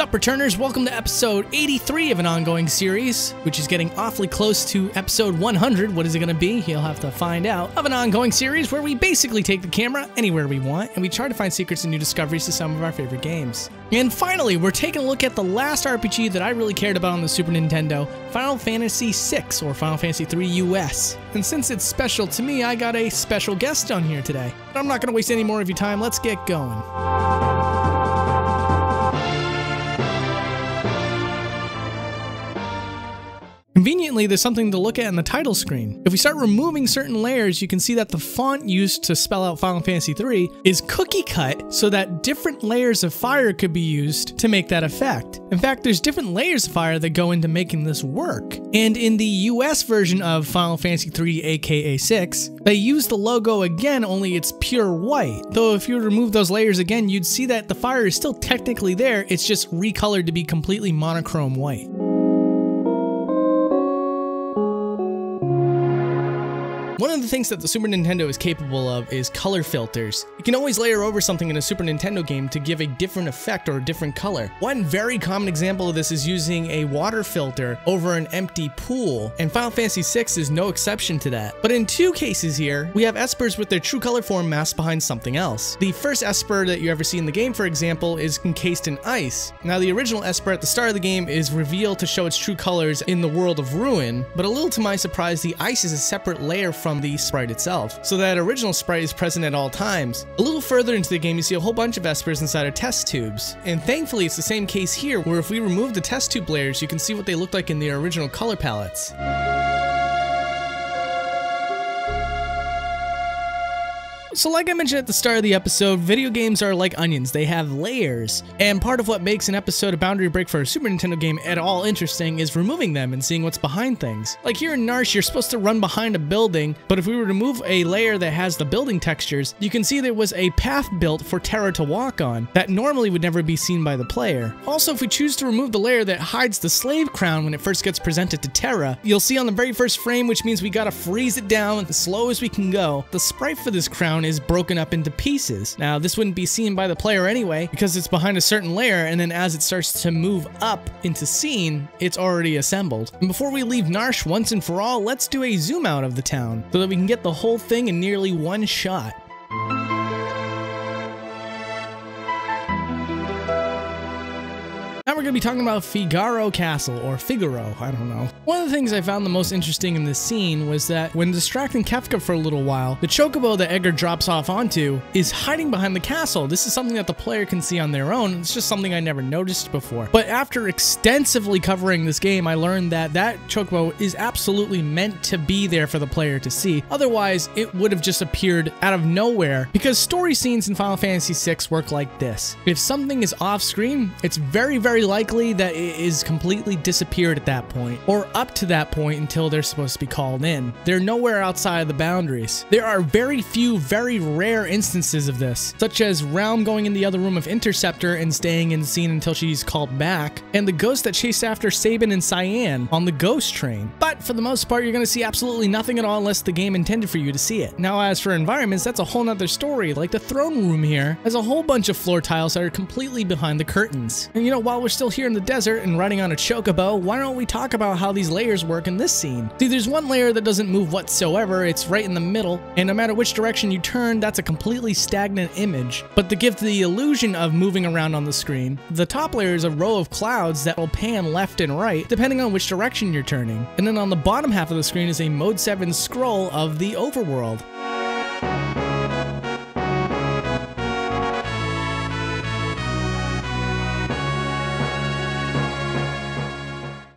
up, returners? Welcome to episode 83 of an ongoing series, which is getting awfully close to episode 100. What is it going to be? You'll have to find out. Of an ongoing series where we basically take the camera anywhere we want and we try to find secrets and new discoveries to some of our favorite games. And finally, we're taking a look at the last RPG that I really cared about on the Super Nintendo, Final Fantasy VI or Final Fantasy III US. And since it's special to me, I got a special guest on here today. But I'm not going to waste any more of your time. Let's get going. Conveniently, there's something to look at in the title screen. If we start removing certain layers, you can see that the font used to spell out Final Fantasy III is cookie cut so that different layers of fire could be used to make that effect. In fact, there's different layers of fire that go into making this work. And in the US version of Final Fantasy III aka 6, they use the logo again, only it's pure white. Though if you remove those layers again, you'd see that the fire is still technically there, it's just recolored to be completely monochrome white. One of the things that the Super Nintendo is capable of is color filters. You can always layer over something in a Super Nintendo game to give a different effect or a different color. One very common example of this is using a water filter over an empty pool, and Final Fantasy VI is no exception to that. But in two cases here, we have espers with their true color form masked behind something else. The first esper that you ever see in the game, for example, is encased in ice. Now the original esper at the start of the game is revealed to show its true colors in the world of Ruin, but a little to my surprise, the ice is a separate layer from the sprite itself, so that original sprite is present at all times. A little further into the game, you see a whole bunch of espers inside of test tubes, and thankfully it's the same case here, where if we remove the test tube layers, you can see what they look like in their original color palettes. So like I mentioned at the start of the episode, video games are like onions. They have layers. And part of what makes an episode a boundary break for a Super Nintendo game at all interesting is removing them and seeing what's behind things. Like here in Narshe, you're supposed to run behind a building, but if we were to remove a layer that has the building textures, you can see there was a path built for Terra to walk on that normally would never be seen by the player. Also, if we choose to remove the layer that hides the slave crown when it first gets presented to Terra, you'll see on the very first frame, which means we gotta freeze it down as slow as we can go, the sprite for this crown is broken up into pieces. Now, this wouldn't be seen by the player anyway, because it's behind a certain layer, and then as it starts to move up into scene, it's already assembled. And before we leave Narshe once and for all, let's do a zoom out of the town, so that we can get the whole thing in nearly one shot. We're going to be talking about Figaro Castle, or Figaro, I don't know. One of the things I found the most interesting in this scene was that when distracting Kefka for a little while, the chocobo that Edgar drops off onto is hiding behind the castle. This is something that the player can see on their own. It's just something I never noticed before. But after extensively covering this game, I learned that that chocobo is absolutely meant to be there for the player to see. Otherwise, it would have just appeared out of nowhere because story scenes in Final Fantasy VI work like this. If something is off screen, it's very, very likely that it is completely disappeared at that point, or up to that point until they're supposed to be called in. They're nowhere outside of the boundaries. There are very few, very rare instances of this, such as Relm going in the other room of Interceptor and staying in the scene until she's called back, and the ghost that chased after Sabin and Cyan on the ghost train. But for the most part, you're going to see absolutely nothing at all unless the game intended for you to see it. Now, as for environments, that's a whole nother story. Like the throne room here has a whole bunch of floor tiles that are completely behind the curtains. And you know, while we're still here in the desert and riding on a chocobo, why don't we talk about how these layers work in this scene? See, there's one layer that doesn't move whatsoever, it's right in the middle, and no matter which direction you turn, that's a completely stagnant image. But to give the illusion of moving around on the screen, the top layer is a row of clouds that will pan left and right, depending on which direction you're turning. And then on the bottom half of the screen is a Mode 7 scroll of the overworld.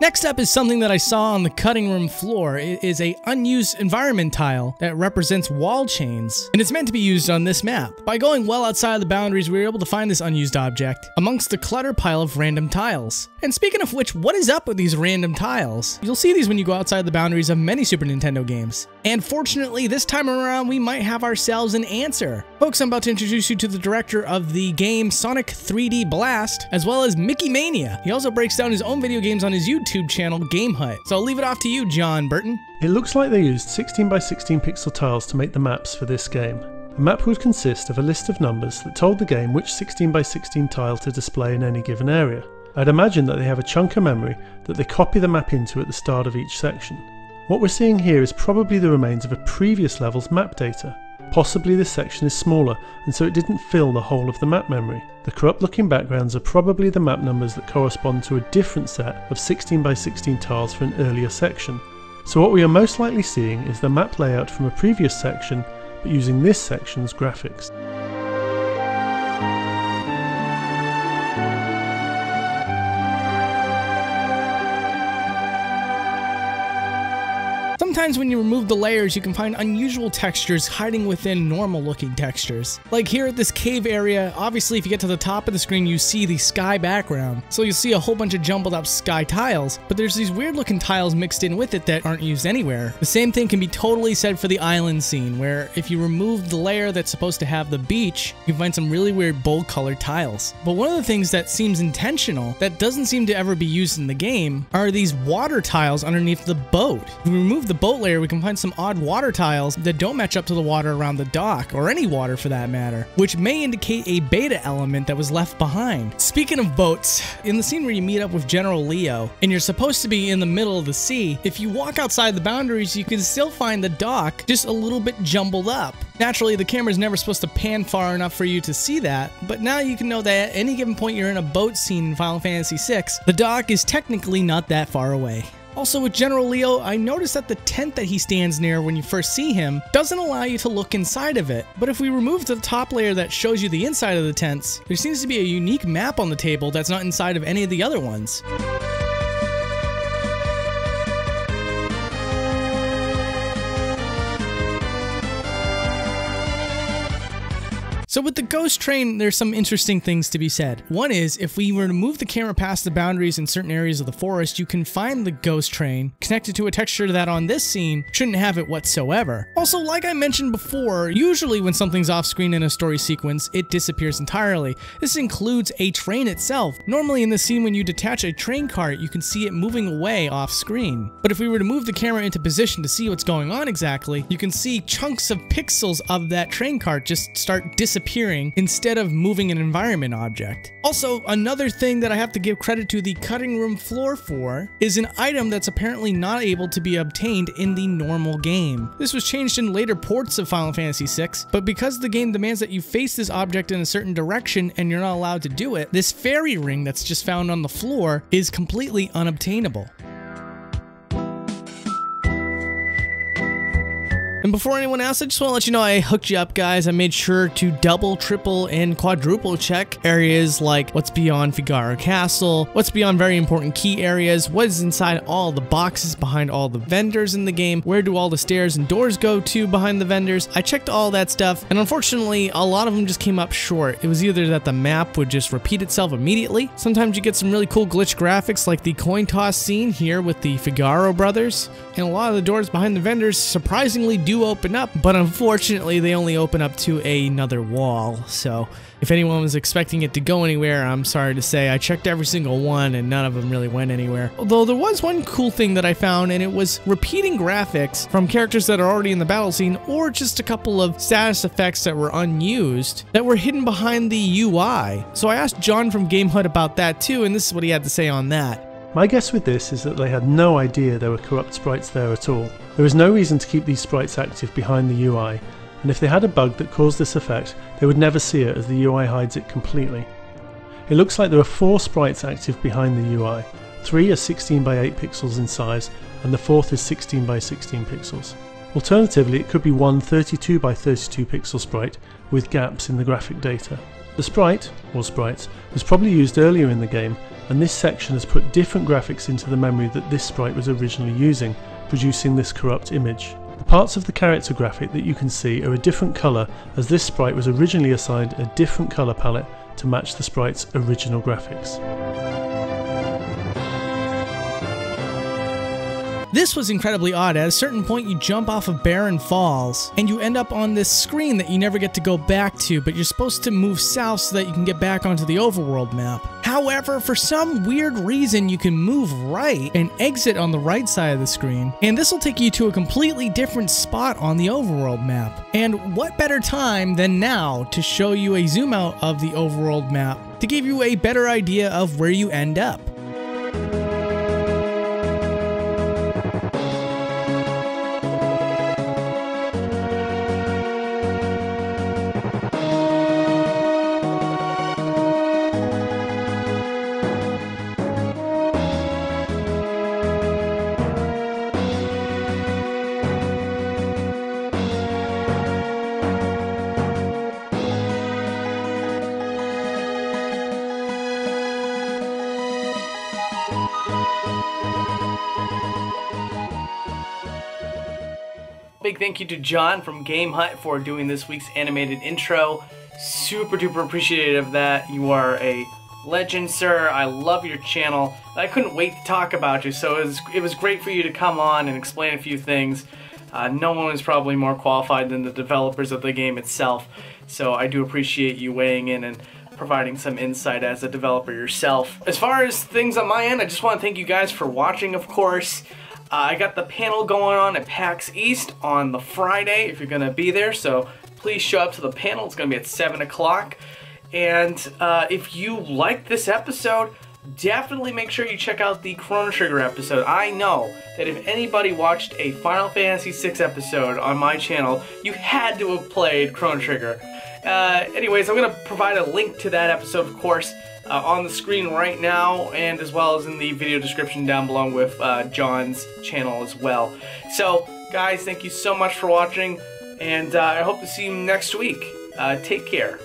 Next up is something that I saw on the cutting room floor. It is a unused environment tile that represents wall chains, and it's meant to be used on this map. By going well outside of the boundaries, we were able to find this unused object amongst the clutter pile of random tiles. And speaking of which, what is up with these random tiles? You'll see these when you go outside the boundaries of many Super Nintendo games. And fortunately, this time around, we might have ourselves an answer. Folks, I'm about to introduce you to the director of the game Sonic 3D Blast, as well as Mickey Mania. He also breaks down his own video games on his YouTube channel, Game Hut. So I'll leave it off to you, Jon Burton. It looks like they used 16 by 16 pixel tiles to make the maps for this game. A map would consist of a list of numbers that told the game which 16 by 16 tile to display in any given area. I'd imagine that they have a chunk of memory that they copy the map into at the start of each section. What we're seeing here is probably the remains of a previous level's map data. Possibly this section is smaller and so it didn't fill the whole of the map memory. The corrupt looking backgrounds are probably the map numbers that correspond to a different set of 16 by 16 tiles for an earlier section. So what we are most likely seeing is the map layout from a previous section but using this section's graphics. Sometimes when you remove the layers, you can find unusual textures hiding within normal looking textures. Like here at this cave area, obviously if you get to the top of the screen, you see the sky background. So you'll see a whole bunch of jumbled up sky tiles, but there's these weird looking tiles mixed in with it that aren't used anywhere. The same thing can be totally said for the island scene, where if you remove the layer that's supposed to have the beach, you can find some really weird bold colored tiles. But one of the things that seems intentional, that doesn't seem to ever be used in the game, are these water tiles underneath the boat. If we remove the boat layer, we can find some odd water tiles that don't match up to the water around the dock, or any water for that matter, which may indicate a beta element that was left behind. Speaking of boats, in the scene where you meet up with General Leo, and you're supposed to be in the middle of the sea, if you walk outside the boundaries, you can still find the dock just a little bit jumbled up. Naturally, the camera's never supposed to pan far enough for you to see that, but now you can know that at any given point you're in a boat scene in Final Fantasy VI, the dock is technically not that far away. Also, with General Leo, I noticed that the tent that he stands near when you first see him doesn't allow you to look inside of it. But if we remove the top layer that shows you the inside of the tents, there seems to be a unique map on the table that's not inside of any of the other ones. So with the ghost train, there's some interesting things to be said. One is, if we were to move the camera past the boundaries in certain areas of the forest, you can find the ghost train connected to a texture that on this scene shouldn't have it whatsoever. Also, like I mentioned before, usually when something's off screen in a story sequence, it disappears entirely. This includes a train itself. Normally in the scene when you detach a train cart, you can see it moving away off screen. But if we were to move the camera into position to see what's going on exactly, you can see chunks of pixels of that train cart just start disappearing disappearing instead of moving an environment object. Also, another thing that I have to give credit to the cutting room floor for is an item that's apparently not able to be obtained in the normal game. This was changed in later ports of Final Fantasy VI, but because the game demands that you face this object in a certain direction and you're not allowed to do it, this fairy ring that's just found on the floor is completely unobtainable. And before anyone else, I just want to let you know I hooked you up, guys. I made sure to double, triple, and quadruple check areas like what's beyond Figaro Castle, what's beyond very important key areas, what is inside all the boxes behind all the vendors in the game, where do all the stairs and doors go to behind the vendors. I checked all that stuff, and unfortunately, a lot of them just came up short. It was either that the map would just repeat itself immediately. Sometimes you get some really cool glitch graphics like the coin toss scene here with the Figaro brothers, and a lot of the doors behind the vendors surprisingly do open up, but unfortunately they only open up to another wall. So if anyone was expecting it to go anywhere, I'm sorry to say I checked every single one and none of them really went anywhere. Although there was one cool thing that I found and it was repeating graphics from characters that are already in the battle scene or just a couple of status effects that were unused that were hidden behind the UI. So I asked Jon from GameHut about that too and this is what he had to say on that. My guess with this is that they had no idea there were corrupt sprites there at all. There is no reason to keep these sprites active behind the UI, and if they had a bug that caused this effect, they would never see it as the UI hides it completely. It looks like there are four sprites active behind the UI. Three are 16 by 8 pixels in size, and the fourth is 16 by 16 pixels. Alternatively, it could be one 32 by 32 pixel sprite with gaps in the graphic data. The sprite, or sprites, was probably used earlier in the game and this section has put different graphics into the memory that this sprite was originally using, producing this corrupt image. The parts of the character graphic that you can see are a different colour as this sprite was originally assigned a different colour palette to match the sprite's original graphics. This was incredibly odd. At a certain point, you jump off of Barren Falls, and you end up on this screen that you never get to go back to, but you're supposed to move south so that you can get back onto the overworld map. However, for some weird reason, you can move right and exit on the right side of the screen, and this will take you to a completely different spot on the overworld map. And what better time than now to show you a zoom out of the overworld map to give you a better idea of where you end up. Big thank you to Jon from Game Hut for doing this week's animated intro. Super duper appreciative of that. You are a legend, sir. I love your channel. I couldn't wait to talk about you, so it was, it was great for you to come on and explain a few things. Uh, no one is probably more qualified than the developers of the game itself, so I do appreciate you weighing in and providing some insight as a developer yourself. As far as things on my end, I just want to thank you guys for watching, of course. Uh, I got the panel going on at PAX East on the Friday if you're going to be there, so please show up to the panel. It's going to be at 7 o'clock. And uh, if you like this episode, definitely make sure you check out the Chrono Trigger episode. I know that if anybody watched a Final Fantasy VI episode on my channel, you had to have played Chrono Trigger. Uh, anyways, I'm going to provide a link to that episode, of course, uh, on the screen right now and as well as in the video description down below with uh, Jon's channel as well. So, guys, thank you so much for watching and uh, I hope to see you next week. Uh, take care.